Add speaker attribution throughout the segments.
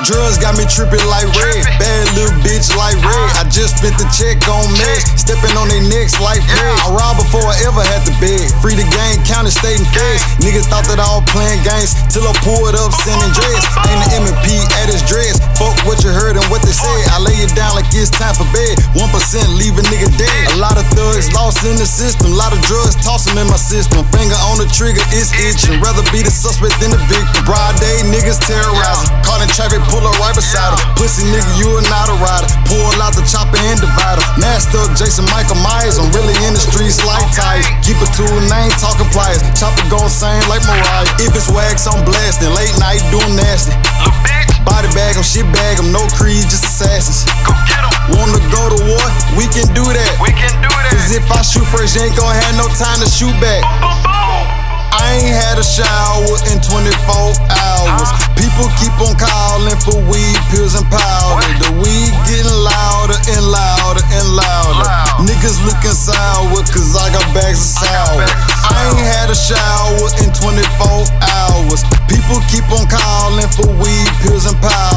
Speaker 1: Drugs got me tripping like red. Bad little bitch like red. I just spent the check on meds. Stepping on their necks like red. I robbed before I ever had to beg. Free the game, county, state, and feds. Niggas thought that I was playing games till I pulled up, sending dreads. Ain't the M&P at his dress. Fuck what you heard and what they said. I lay it down like it's time for bed. 1% leave lost in the system. Lot of drugs toss them in my system. Finger on the trigger, it's itching. Rather be the suspect than the victim. Broad day, niggas terrorizing. Caught in traffic, pull up right beside him. Pussy nigga, you are not a rider. Pull out the chopper and divider. Master Jason Michael Myers. I'm really in the streets like tires. Keep it to a name, talking pliers. Chopper gon' sing like Mariah. If it's wax, I'm blasting. Late night doing nasty. Body bag 'em, shit bag, I'm no creed, just assassins.
Speaker 2: go get 'em.
Speaker 1: Wanna go to war? We can do that.
Speaker 2: We can
Speaker 1: shoot first, you ain't gon' have no time to shoot back. I ain't had a shower in 24 hours. People keep on calling for weed, pills, and powder. The weed getting louder and louder and louder. Niggas looking sour cause I got bags of sour. I ain't had a shower in 24 hours. People keep on calling for weed, pills, and powder.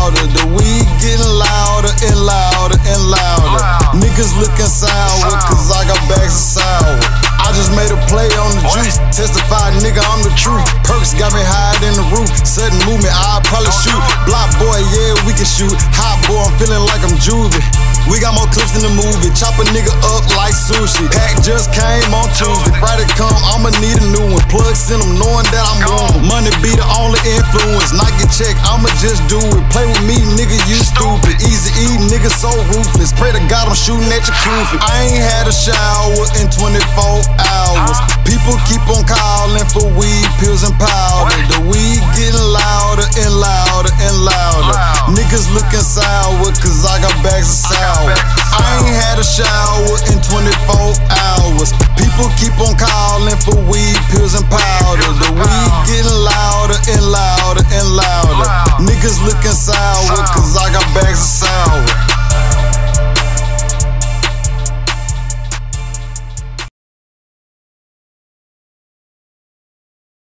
Speaker 1: Got me higher than the roof. Sudden movement, I'll probably shoot. Block boy, yeah, we can shoot. Hot boy, I'm feeling like I'm juvie. We got more clips in the movie. Chop a nigga up like sushi. Pack just came on Tuesday. Friday come, I'ma need a new one. Plug send them knowing that I'm on. Money be the only influence. Not check, I'ma just do it. Play with me, nigga, you stupid. Easy E, nigga, so ruthless. Pray to God I'm shooting at your kufi. I ain't had a shower in 24 hours. People keep on calling for weed,